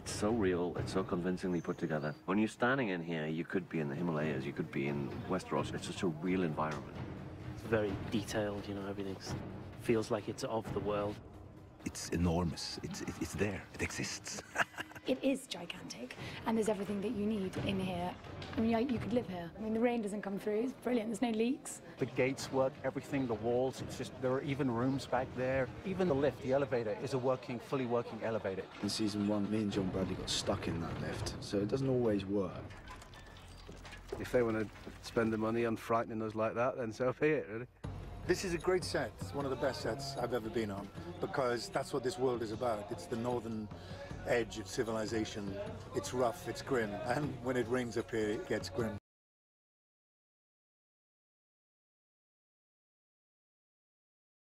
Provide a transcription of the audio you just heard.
It's so real, it's so convincingly put together. When you're standing in here, you could be in the Himalayas, you could be in Westeros. It's such a real environment. It's very detailed, you know, everything feels like it's of the world. It's enormous. It's, it's there. It exists. It is gigantic, and there's everything that you need in here. I mean, you could live here. I mean, the rain doesn't come through. It's brilliant. There's no leaks. The gates work, everything, the walls. It's just there are even rooms back there. Even the lift, the elevator, is a working, fully working elevator. In season one, me and John Bradley got stuck in that lift, so it doesn't always work. If they want to spend the money on frightening us like that, then so be it, really. This is a great set. It's one of the best sets I've ever been on because that's what this world is about. It's the northern edge of civilization. It's rough, it's grim, and when it rains up here, it gets grim.